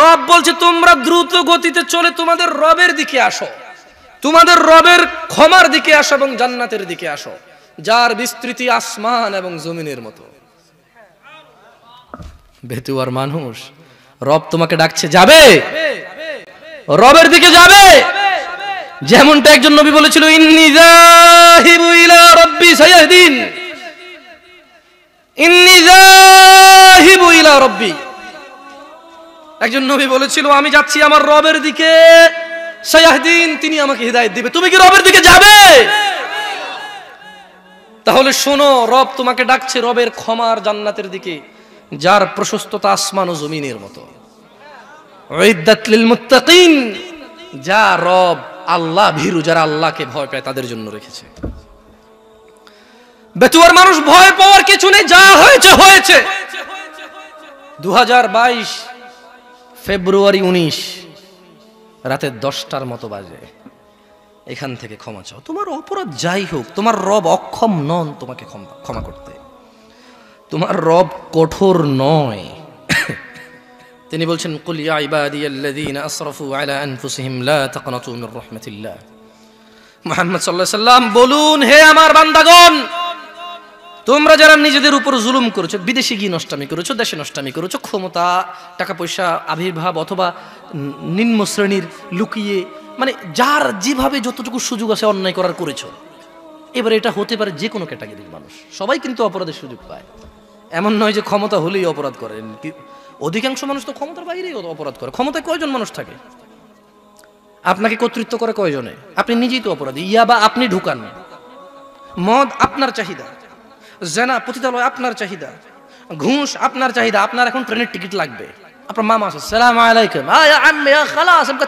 রব বলছে, তোমরা দ্রুত গতিতে চলে তোমাদের রবের দিকে আসো। তোমাদের রবের ক্ষমার দিকে আসো এবং জান্নাতের দিকে আসো, যার বিস্তৃতি আসমান এবং জমিনের মতো। বেতুয়ার মানুষ, রব তোমাকে ডাকছে, যাবে? রবের দিকে যাবে? যেমনটা একজন নবী বলেছিল, ইন্নি যাহিবু ইলা রাব্বি সায়াহদিন ইন্নি যাহিবু ইলা রাব্বি একজন নবী বলেছিল, আমি যাচ্ছি আমার রবের দিকে। সায়াহদিন, তিনি আমাকে হিদায়াত দিবে। তুমি কি রবের দিকে যাবে? তাহলে শোনো, রব তোমাকে ডাকছে রবের ক্ষমার জান্নাতের দিকে, যার প্রশস্ততা আসমান ও জমিনের মতো। যা রব আল্লাহ ভীরু, যারা আল্লাহকে ভয় পায় তাদের জন্য রেখেছে। বেতুয়ার মানুষ ভয় পাওয়ার কিছু নেই, যা হয়েছে হয়েছে। দু হাজার বাইশ ফেব্রুয়ারি উনিশ, রাতে দশটার মতো বাজে। এখান থেকে ক্ষমা চাও। তোমার অপরাধ যাই হোক, তোমার রব অক্ষম নন তোমাকে ক্ষমা ক্ষমা করতে। তোমার রব কঠোর নয়। তিনি বলছেন, কুল ইয়া ইবাদিয়াল্লাযীনা আসরাফু আলা আনফুসিহিম, লা তাকনাতু মির রাহমাতিল্লাহ। মুহাম্মদ সাল্লাল্লাহু আলাইহি সাল্লাম বলুন, হে আমার বান্দাগণ তোমরা যারা নিজেদের উপর জুলুম করেছ, বিদেশে গিয়ে নষ্টামি করেছ, দেশে নষ্টামি করেছ, ক্ষমতা, টাকা পয়সা, আবির্ভাব অথবা নিম্ন শ্রেণির লুকিয়ে মানে যার যেভাবে যতটুকু সুযোগ আছে অন্যায় করার করেছ, এবার এটা হতে পারে যে কোনো ক্যাটাগরির মানুষ। সবাই কিন্তু অপরাধের সুযোগ পায়। এমন নয় যে ক্ষমতা হলেই অপরাধ করেন। অধিকাংশ মানুষ তো ক্ষমতার বাইরেই অপরাধ করে। ক্ষমতায় কয়জন মানুষ থাকে? আপনাকে কর্তৃত্ব করে কয়জনে? আপনি নিজেই তো অপরাধী। ইয়া বা আপনি ঢুকান। মদ আপনার চাহিদা। জেনা পতিতালয় আপনার চাহিদা, ঘুষ আপনার চাহিদা, আপনার এখন ট্রেনের টিকিট লাগবে। আপনার মামা আছে, সালাম আলাইকুম।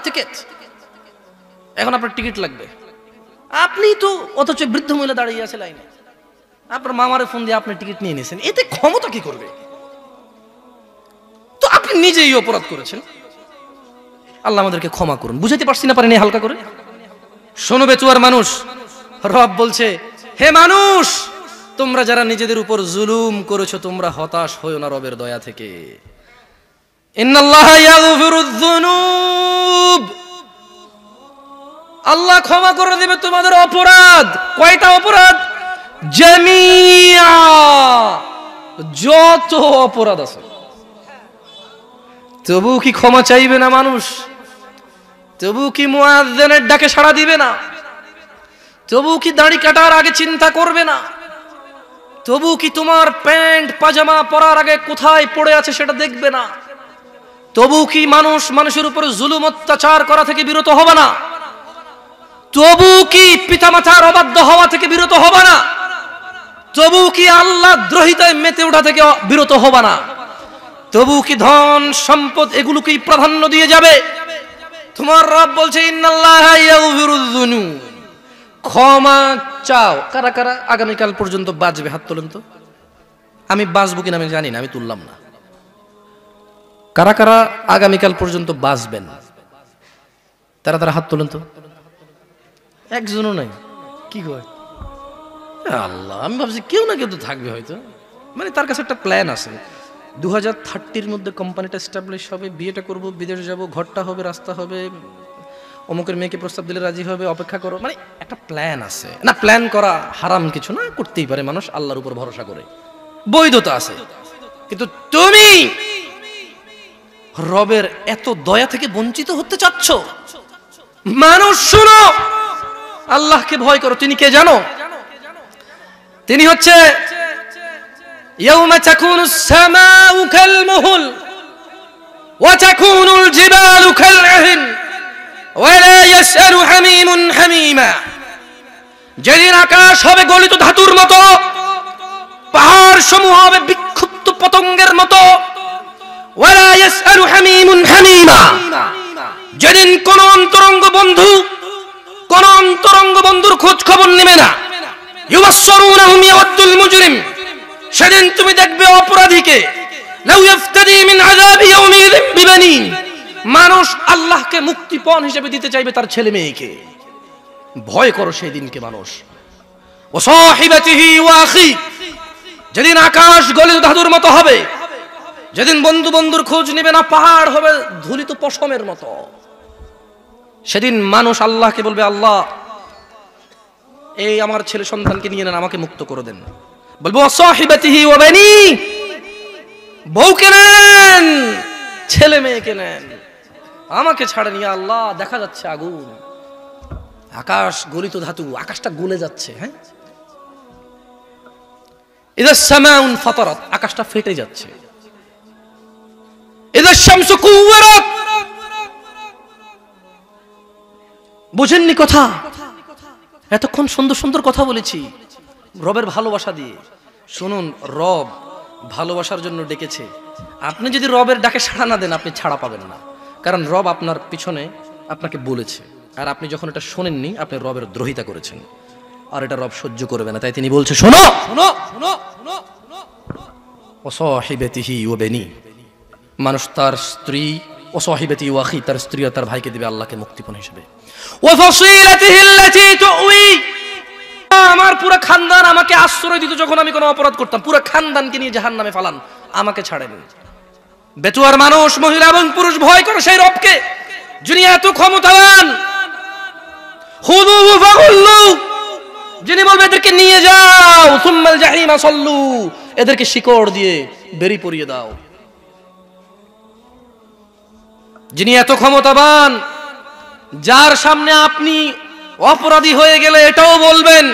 টিকিট। এখন আপনার টিকিট লাগবে। আপনি তো অথচ বৃদ্ধ মহিলা দাঁড়িয়ে আছে লাইনে। আপনার মামারে ফোন দিয়ে আপনি টিকিট নিয়ে নিয়েছেন, এতে ক্ষমতা কি করবে? তো আপনি নিজেই অপরাধ করেছেন। আল্লাহ আমাদেরকে ক্ষমা করুন। বুঝাইতে পারছি না পারেনি হালকা করে? শোনো বেচুয়ার মানুষ, রব বলছে, হে মানুষ তোমরা যারা নিজেদের উপর জুলুম করেছ, তোমরা হতাশ হয়েও না রবের দয়া থেকে। আল্লাহ ক্ষমা করে দেবে তোমাদের অপরাধ। কয়টা অপরাধ? যত অপরাধ আছে। তবু কি ক্ষমা চাইবে না মানুষ? তবু কি মুয়াজ্জিনের ডাকে সাড়া দিবে না? তবু কি দাড়ি কাটার আগে চিন্তা করবে না? তবু কি তোমার প্যান্ট, পাজামা পরার আগে কোথায় পড়ে আছে সেটা দেখবে না? তবু কি মানুষ মানুষের উপর জুলুম অত্যাচার করা থেকে বিরত হবে না? তবু কি পিতামাতার অবাধ্য হওয়া থেকে বিরত হবে না? তবু কি আল্লাহ দ্রোহিতায় মেতে ওঠা থেকে বিরত হবে না? তবু কি ধন, সম্পদ এগুলোকেই প্রাধান্য দিয়ে যাবে? তোমার রব বলছে, ইন্নাল্লাহ ক্ষমা চাও, কারা কারা আগামীকাল পর্যন্ত বাঁচবে হাত তোলেন তো? আমি বাঁচবো কিনা আমি জানি না, আমি তুললাম না। কারা কারা আগামীকাল পর্যন্ত বাঁচবেন? তারা তারা হাত তোলেন তো? একজনও নাই। কি হয় আল্লাহ, আমি ভাবছি কেউ না কেউ তো থাকবে হয়তো। মানে তার কাছে একটা প্ল্যান আছে। দু হাজার থার্টির মধ্যে কোম্পানিটা স্টাবলিশ হবে, বিয়েটা করব, বিদেশ যাব, ঘরটা হবে, রাস্তা হবে অমুকের মেয়েকে প্রস্তাব দিলে রাজি হবে, অপেক্ষা করো। মানে একটা প্ল্যান আছে। না প্ল্যান করা হারাম কিছু না, করতেই পারে মানুষ, আল্লাহর উপর ভরসা করে। বৈধতা আছে। কিন্তু তুমি রবের এত দয়া থেকে বঞ্চিত হতে চাচ্ছ? মানুষ, শুনো! আল্লাহকে ভয় করো। তিনি কে জানো? তিনি হচ্ছে ওয়া তাকুনুল জিবালু কালআহিন যেদিন আকাশ হবে গলিত ধাতুর মতো পাহাড় সমূহ হবে বিক্ষুব্ধ পতঙ্গের মতো যেদিন কোন অন্তরঙ্গ বন্ধু, কোন অন্তরঙ্গ বন্ধুর খোঁজ খবর নেবে না। মুজরিম। সেদিন তুমি দেখবে অপরাধীকে, লাউ ইফতাদি মিন আযাবি মানুষ আল্লাহকে মুক্তিপণ হিসেবে দিতে চাইবে তার ছেলে মেয়েকে। ভয় করো সেই দিনকে মানুষ। ও সাহিবাতিহি যেদিন আকাশ গলিত ধাতুর মতো হবে, যেদিন বন্ধু বন্ধুর খোঁজ নেবে না পাহাড় হবে ধুলিত পশমের মতো। সেদিন মানুষ আল্লাহকে বলবে, আল্লাহ, এই আমার ছেলে সন্তানকে নিয়ে নেন, আমাকে মুক্ত করে দেন। বলব অসহিবাতিহি ওবেনি বউকে নেন, ছেলে মেয়েকে নেন। আমাকে ছাড়েন, ইয়া আল্লাহ, দেখা যাচ্ছে আগুন। আকাশ গলিত ধাতু, আকাশটা গলে যাচ্ছে হ্যাঁ? এদের সামাউন ফাতারাত, আকাশটা ফেটে যাচ্ছে। এদের শামসু বুঝেননি কথা? এতক্ষণ সুন্দর সুন্দর কথা বলেছি। রবের ভালোবাসা দিয়ে। শুনুন, রব ভালোবাসার জন্য ডেকেছে। আপনি যদি রবের ডাকে সাড়া না দেন, আপনি ছাড়া পাবেন না। কারণ রব আপনার পিছনে আপনাকে বলেছে। আর আপনি যখন এটা শোনেননি আপনি রবের দ্রোহিতা করেছেন। আর এটা রব সহ্য করবে না। তাই তিনি বলছে শোনো! মানুষ তার স্ত্রী অসহিবেতি ওয়াহি তার স্ত্রী আর তার ভাইকে দিবে আল্লাহকে মুক্তিপণ হিসেবে। আমার পুরো খানদান আমাকে আশ্রয় দিত যখন আমি কোনো অপরাধ করতাম। পুরো খানদানকে নিয়ে জাহান নামে ফালান। আমাকে ছাড়েনি বেতুয়ার মানুষ, মহিলা এবং পুরুষ, ভয় করে সেই রবকে। যিনি এত ক্ষমতাবান যিনি বলবে এদেরকে নিয়ে যাও, সুম্মাল জাহিমা সল্লু, এদেরকে শিকড় দিয়ে বেরি পরিয়ে দাও। যিনি এত ক্ষমতাবান, যার সামনে আপনি অপরাধী হয়ে গেলে এটাও বলবেন,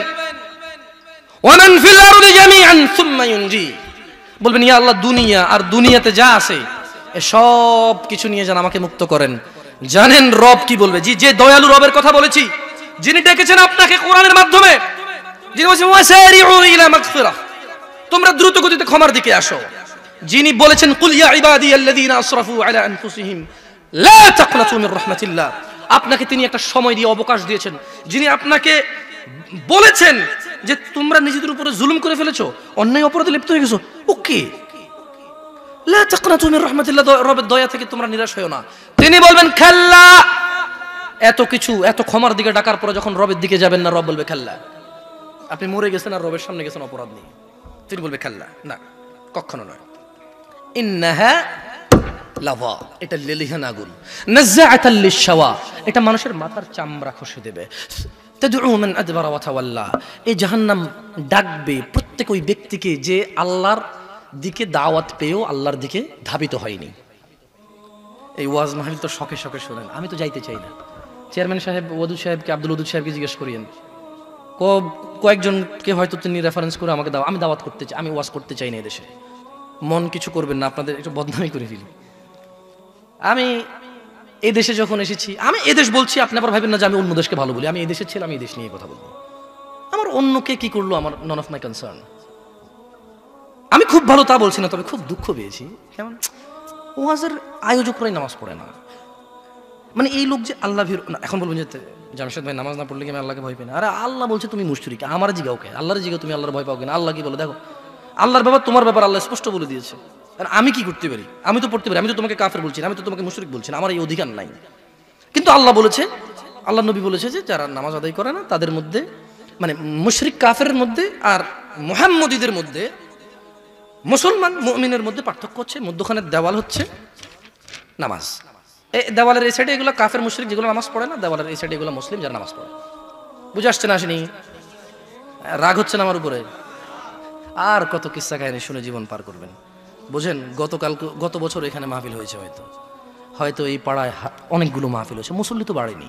ওয়ামান ফিল আরদি জামিআন সুম্মা বলবেন, ইয়া আল্লাহ, দুনিয়া আর দুনিয়াতে যা আছে, এ সব কিছু নিয়ে যান আমাকে মুক্ত করেন। জানেন রব কি বলবে? জি, যে দয়ালু রবের কথা বলেছি, যিনি ডেকেছেন আপনাকে কোরআনের মাধ্যমে, যিনি বলছেন তোমরা দ্রুত গতিতে ক্ষমার দিকে আসো। যিনি বলেছেন, কুল ইয়া ইবাদি আল্লাযীনা আসরাফু আলা আনফুসিহিম, লা তাকনাতু মির রাহমাতিল্লাহ। আপনাকে তিনি একটা সময় দিয়ে অবকাশ দিয়েছেন। যিনি আপনাকে বলেছেন যে, তোমরা নিজেদের উপরে জুলুম করে ফেলেছো, অন্যায় অপরাধে লিপ্ত হয়ে গেছো। লা তাকনাতু রাহমাতিল্লাহ দয়া থেকে তোমরা নিরাশ হয়ো না। তিনি বলবেন, খাল্লা! এত কিছু, এত ক্ষমার দিকে ডাকার পরে যখন রবের দিকে যাবেন না, রব বলবে, খাল্লা! আপনি মরে গেছেন আর রবের সামনে গেছেন, অপরাধ নেই। তিনি বলবে, খাল্লা! না, কখনো নয়। ইন্নাহা লাভা, এটা লেলিহান আগুন নাজ্জাআতাল লিশাওয়া এটা মানুষের মাথার চামড়া খসে দেবে। তাদউ মান আদবারা এই জাহান্নাম ডাকবে প্রত্যেক ওই ব্যক্তিকে যে আল্লাহর দিকে দাওয়াত পেয়েও আল্লাহর দিকে ধাবিত হয়নি। এই ওয়াজ মাহফিল তো শখে শখে শোনেন। আমি তো যাইতে চাই না। চেয়ারম্যান সাহেব ওদুদ সাহেবকে, আব্দুল ওদুদ সাহেবকে জিজ্ঞেস করিয়েন। কয়েকজনকে হয়তো তিনি রেফারেন্স করে আমাকে দাও, আমি দাওয়াত করতে চাই আমি ওয়াজ করতে চাই না এদেশে। মন কিছু করবেন না, আপনাদের একটু বদনামি করে ফেলি। আমি এই দেশে যখন এসেছি, আমি এদেশ বলছি, আপনি আবার ভাবেন না যে আমি অন্য দেশকে ভালো বলি। আমি এই ছেলে, আমি এই দেশ নিয়ে কথা বলব। অন্যকে কি করল আমার নন অফ মাই কনসার্ন আমি খুব ভালো তা বলছি না, তবে খুব দুঃখ পেয়েছি। কেমন? ওয়াজের আয়োজকরাই নামাজ পড়ে না। মানে এই লোক যে আল্লাহ ভীর এখন বলবেন যে জামশেদ ভাই, নামাজ না পড়লে কি আমি আল্লাহকে ভয় পাই না? আরে আল্লাহ বলছে তুমি মুশরিক, আমার জিগাও কে আল্লাহর জিগাও তুমি আল্লাহর ভয় পাও কিনা? আল্লাহ কি বলে? দেখো, আল্লাহর ব্যাপার তোমার ব্যাপার আল্লাহ স্পষ্ট বলে দিয়েছে। আর আমি কি করতে পারি? আমি তো পড়তে পারি, আমি তো তোমাকে কাফের বলছি আমি তো তোমাকে মুশরিক বলছি আমার এই অধিকার নাই। কিন্তু আল্লাহ বলেছে, আল্লাহ নবী বলেছে যে যারা নামাজ আদায় করে না, তাদের মধ্যে মানে মুশরিক কাফের মধ্যে আর মোহাম্মদীদের মধ্যে, মুসলমান মুমিনের মধ্যে পার্থক্য হচ্ছে, মধ্যখানের দেওয়াল হচ্ছে নামাজ। এই দেওয়ালের এই সাইডে এগুলো কাফের মুশরিক যেগুলো নামাজ পড়ে না, দেওয়ালের এই সাইডে এগুলো মুসলিম যারা নামাজ পড়ে। বুঝে আসছে না আসেনি? রাগ হচ্ছে না আমার উপরে? আর কত কিস্সা কাহিনী শুনে জীবন পার করবেন। বুঝেন, গতকাল গত বছর এখানে মাহফিল হয়েছে হয়তো। হয়তো এই পাড়ায় অনেকগুলো মাহফিল হয়েছে, মুসল্লি তো বাড়েনি।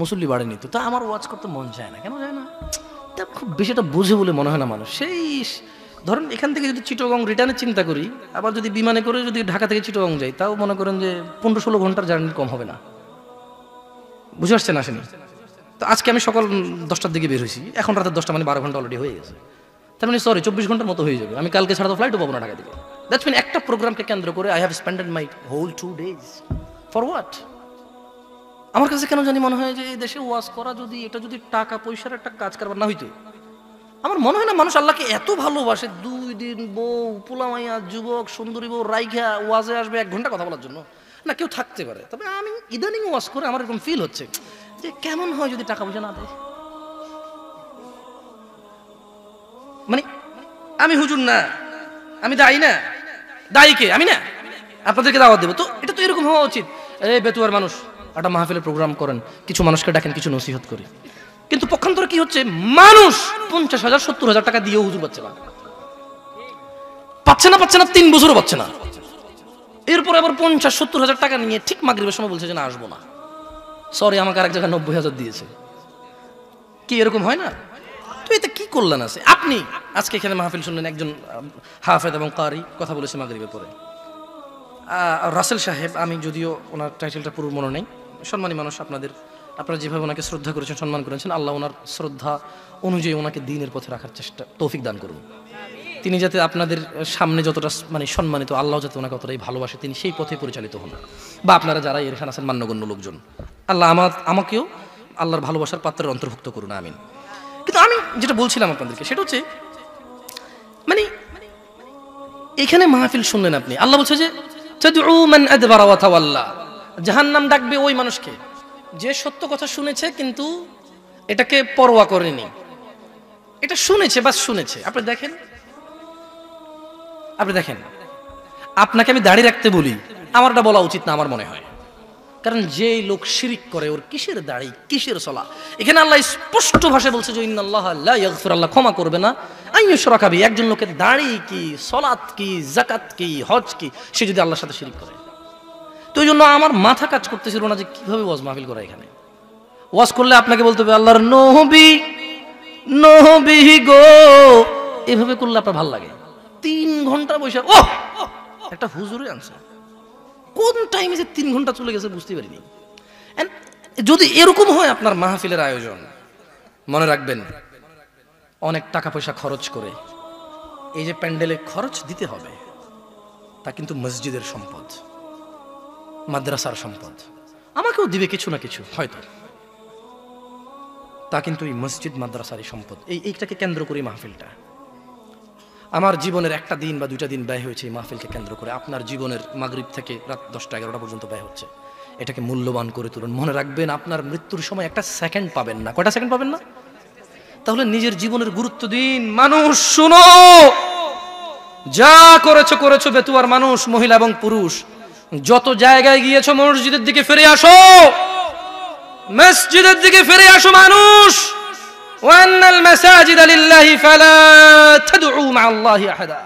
মুসল্লি বাড়েনি তো। তা আমার ওয়াজ করতে মন চায় না। কেন যায় না? তা খুব বেশি বেশিটা বুঝে বলে মনে হয় না মানুষ। সেই ধরেন এখান থেকে যদি চিটগং রিটার্নের চিন্তা করি, আবার যদি বিমানে করে যদি ঢাকা থেকে চিটগং যাই, তাও মনে করেন যে পনেরো ষোলো ঘণ্টার জার্নি কম হবে না। বুঝে আসছেন আসেনি তো আজকে আমি সকাল দশটার দিকে বের হয়েছি। এখন রাতের দশটা মানে বারো ঘণ্টা অলরেডি হয়ে গেছে। তার মানে সরি চব্বিশ ঘণ্টার মতো হয়ে যাবে। আমি কালকে ছাড়া তো ফ্লাইটও পাবো না ঢাকা থেকে। দ্যাটস মিন একটা প্রোগ্রামকে কেন্দ্র করে I have spended my whole two days for what আমার কাছে কেন জানি মনে হয় যে এই দেশে ওয়াজ করা যদি, এটা যদি টাকা পয়সার একটা কাজ কারবার না হইতো? আমার মনে হয় না মানুষ আল্লাহকে এত ভালোবাসে, দুই দিন বউ পোলামাইয়া যুবক, সুন্দরী বউ, রাইখা ওয়াজে আসবে এক ঘণ্টা কথা বলার জন্য। না, কেউ থাকতে পারে। তবে আমি ইদানিং ওয়াজ করে আমার এরকম ফিল হচ্ছে। যে কেমন হয় যদি টাকা পয়সা না দেয়? মানে আমি হুজুর না, আমি দায়ী না। দায়ীকে আমি না? আপনাদেরকে দাওয়াত দেবো। তো এটা তো এরকম হওয়া উচিত। এই বেতুয়ার মানুষ একটা মাহফিলের প্রোগ্রাম করেন, কিছু মানুষকে ডাকেন, কিছু নসিহত করি। কিন্তু পক্ষান্তরে কি হচ্ছে, মানুষ পঞ্চাশ হাজার, সত্তর হাজার টাকা দিয়েও হুজুর পাচ্ছে না পাচ্ছে না পাচ্ছে না, তিন বছরও পাচ্ছে না। এরপর আবার পঞ্চাশ, সত্তর হাজার টাকা নিয়ে ঠিক মাগরিবের সময় বলছে যে না, আসব না। সরি আমাকে আরেক জায়গায় নব্বই হাজার দিয়েছে। কি এরকম হয় না? তো এতে কি করলেন আছে? আপনি আজকে এখানে মাহফিল শুনলেন একজন হাফেদ এবং কারি, কথা বলেছে মাগরিবের পরে। রাসেল সাহেব, আমি যদিও ওনার টাইটেলটা পুরো মনে নেই সম্মানী মানুষ আপনাদের, আপনারা যেভাবে ওনাকে শ্রদ্ধা করেছেন, সম্মান করেছেন, আল্লাহ ওনার শ্রদ্ধা অনুযায়ী ওনাকে দিনের পথে রাখার চেষ্টা, তৌফিক দান করুন। তিনি যাতে আপনাদের সামনে যতটা মানে সম্মানিত, আল্লাহ যাতে ওনাকে অতটাই ভালোবাসে, তিনি সেই পথে পরিচালিত হন। বা আপনারা যারা এখানে আছেন, মান্যগণ্য লোকজন, আল্লাহ আমার, আমাকেও আল্লাহর ভালোবাসার পাত্রের অন্তর্ভুক্ত করুন, আমিন। কিন্তু আমি যেটা বলছিলাম আপনাদেরকে, সেটা হচ্ছে মানে এখানে মাহফিল শুনলেন আপনি, আল্লাহ বলছে যে মান জাহান্নাম ডাকবে ওই মানুষকে। যে সত্য কথা শুনেছে, কিন্তু এটাকে পরোয়া করেনি। এটা শুনেছে, বাস শুনেছে। আপনি দেখেন। আপনি দেখেন। আপনাকে আমি দাড়ি রাখতে বলি আমার এটা বলা উচিত না আমার মনে হয়। কারণ যে লোক শিরিক করে, ওর কিসের দাড়ি, কিসের চলা এখানে আল্লাহ স্পষ্ট ভাষায় বলছে যে লা ইয়াগফির আল্লাহ, ক্ষমা করবে না। আইয়ুশরা কাবি একজন লোকের দাড়ি কি সলাত কি জাকাত কি হজ কি, সে যদি আল্লাহর সাথে শিরিক করে। তো ওই জন্য আমার মাথা কাজ করতেছিল না যে কীভাবে ওয়াজ মাহফিল করা এখানে। ওয়াজ করলে আপনাকে বলতে হবে, আল্লাহর নহবি নহবি গো। এভাবে করলে আপনার ভালো লাগে। তিন ঘণ্টা বসে ও একটা হুজুরে আনছে। কোন টাইমে যে তিন ঘণ্টা চলে গেছে বুঝতে পারিনি। যদি এরকম হয় আপনার মাহফিলের আয়োজন, মনে রাখবেন, অনেক টাকা পয়সা খরচ করে এই যে প্যান্ডেলে খরচ দিতে হবে, তা কিন্তু মসজিদের সম্পদ। মাদ্রাসার সম্পদ। আমাকেও দিবে কিছু না কিছু, হয়তো। তা কিন্তু এই মসজিদ মাদ্রাসারই সম্পদ। এই এইটাকে কেন্দ্র করে মাহফিলটা। আমার জীবনের একটা দিন বা দুইটা দিন ব্যয় হয়েছে এই মাহফিলকে কেন্দ্র করে। আপনার জীবনের মাগরিব থেকে রাত দশটা এগারোটা পর্যন্ত ব্যয় হচ্ছে। এটাকে মূল্যবান করে তুলুন। মনে রাখবেন, আপনার মৃত্যুর সময় একটা সেকেন্ড পাবেন না। কয়টা সেকেন্ড পাবেন না? তাহলে নিজের জীবনের গুরুত্ব দিন। মানুষ, শুনো! যা করেছ করেছ বেতুয়ার মানুষ, মহিলা এবং পুরুষ। যত জায়গায় গিয়েছো মসজিদের দিকে ফিরে আসো মসজিদের দিকে ফিরে আসো মানুষ وأن المساجد لله فلا تدعوا مع الله أحدا